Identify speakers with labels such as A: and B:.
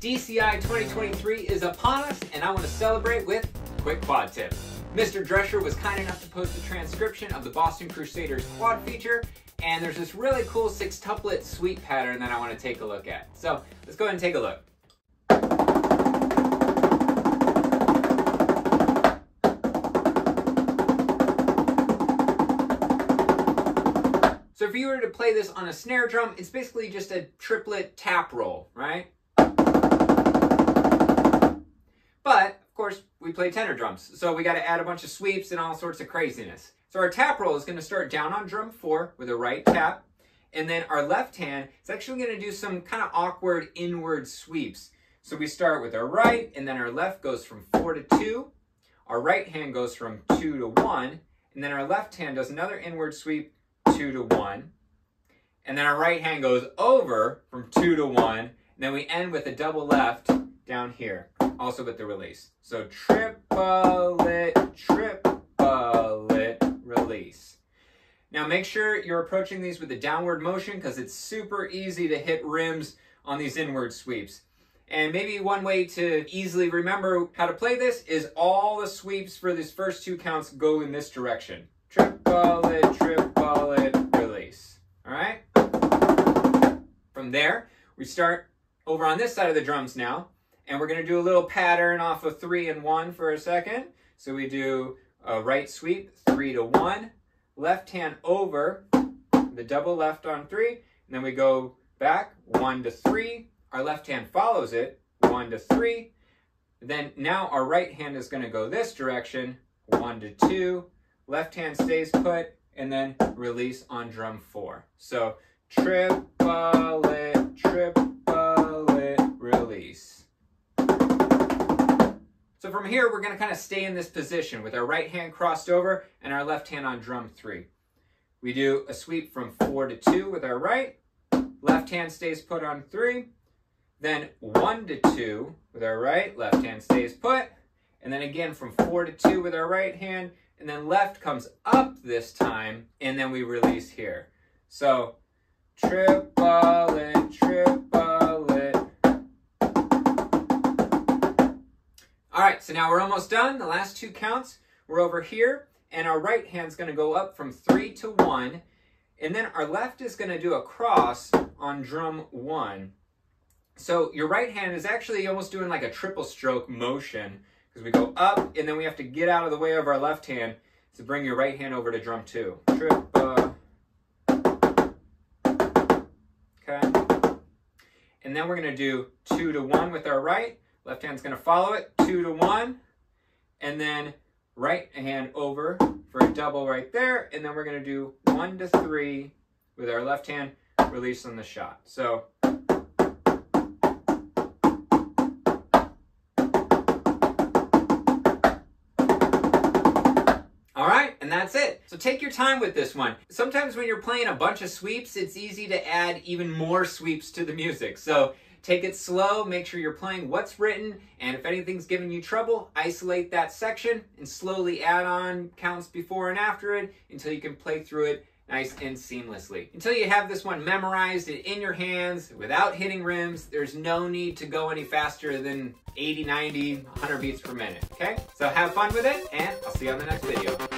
A: DCI 2023 is upon us, and I want to celebrate with a quick quad tip. Mr. Drescher was kind enough to post a transcription of the Boston Crusaders quad feature, and there's this really cool sextuplet sweep pattern that I want to take a look at. So let's go ahead and take a look. So if you were to play this on a snare drum, it's basically just a triplet tap roll, right? But, of course, we play tenor drums, so we got to add a bunch of sweeps and all sorts of craziness. So our tap roll is going to start down on drum four with a right tap, and then our left hand is actually going to do some kind of awkward inward sweeps. So we start with our right, and then our left goes from four to two. Our right hand goes from two to one, and then our left hand does another inward sweep two to one. And then our right hand goes over from two to one. And then we end with a double left down here, also with the release. So triplet, triplet, release. Now make sure you're approaching these with a downward motion because it's super easy to hit rims on these inward sweeps. And maybe one way to easily remember how to play this is all the sweeps for these first two counts go in this direction. Triplet, triplet, release. All right? From there, we start over on this side of the drums now. And we're going to do a little pattern off of three and one for a second. So we do a right sweep, three to one, left hand over, the double left on three, and then we go back, one to three, our left hand follows it, one to three, then now our right hand is going to go this direction, one to two, left hand stays put, and then release on drum four. So triplet, triplet, release. So from here, we're going to kind of stay in this position with our right hand crossed over and our left hand on drum three. We do a sweep from four to two with our right, left hand stays put on three, then one to two with our right, left hand stays put, and then again from four to two with our right hand, and then left comes up this time, and then we release here. So triplet, triplet. All right, so now we're almost done. The last two counts, we're over here, and our right hand's gonna go up from three to one, and then our left is gonna do a cross on drum one. So your right hand is actually almost doing like a triple stroke motion because we go up and then we have to get out of the way of our left hand to bring your right hand over to drum two. Trip, okay. And then we're gonna do two to one with our right. Left hand's gonna follow it, two to one. And then right hand over for a double right there. And then we're gonna do one to three with our left hand, release on the shot. So All right, and that's it. So take your time with this one. Sometimes when you're playing a bunch of sweeps, it's easy to add even more sweeps to the music. So take it slow, make sure you're playing what's written, and if anything's giving you trouble, isolate that section and slowly add on counts before and after it until you can play through it nice and seamlessly. Until you have this one memorized and in your hands without hitting rims, there's no need to go any faster than 80, 90, 100 beats per minute, okay? So have fun with it, and I'll see you on the next video.